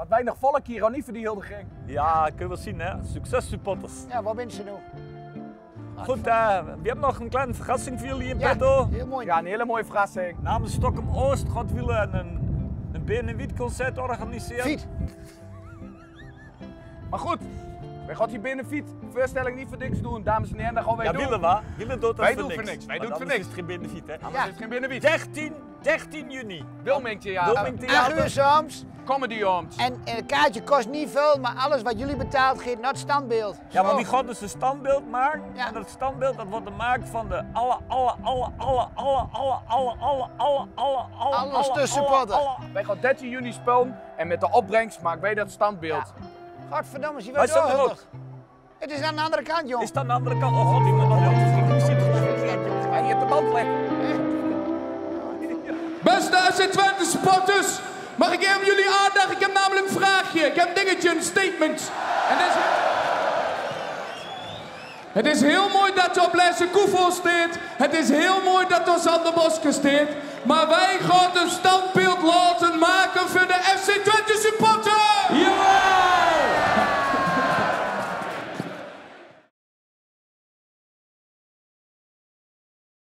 Wat weinig volk hier, ook niet voor die Hildeging. Ja, kun je wel zien, hè? Succes, supporters. Ja, waar ben je nu? Goed, eh, we hebben nog een kleine verrassing voor jullie in Ja, petto. heel mooi. Ja, een hele mooie verrassing. Namens Stockholm Oost God willen een, een binnen concert organiseren. Fiet. Maar goed, wij gaan die benefiet voorstelling niet voor niks doen, dames en heren. Dat gaan wij Ja, doen. willen we? Willen doet dat Wij voor doen niks. voor niks, wij Maar doen voor niks. is het geen binnenfiet, hè? Anders Ja. is het geen benefiet. 13, 13 juni. Wilmingtje, ja. Wilming Acht uur. Comedy Homes. En eh, een kaartje kost niet veel, maar alles wat jullie betaalt geeft naar het standbeeld. Ja, maar Zo. die gaat dus een standbeeld maken. Ja. En dat standbeeld dat wordt gemaakt van de alle, alle, alle, alle, alle, alle, alle, alle, alle, alle, alle, Alles alle, tussen alle, potten. alle. Wij gaan 13 juni spelen en met de opbrengst maken wij dat standbeeld. Godverdomme, zie Wij je wel er. Het is aan de andere kant, joh. Is dat aan de andere kant? Oh god, die moet nog zie het. Ga je op de band leggen. Beste FC Twente supporters, Statements. Het, is, heel mooi dat je op Lessen Koevo staat. Het is heel mooi dat je op Sander Boske staat. Maar wij gaan een standbeeld laten